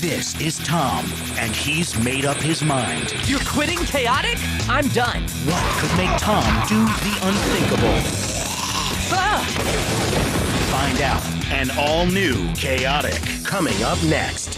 This is Tom, and he's made up his mind. You're quitting Chaotic? I'm done. What could make Tom do the unthinkable? Ah! Find out. An all new Chaotic coming up next.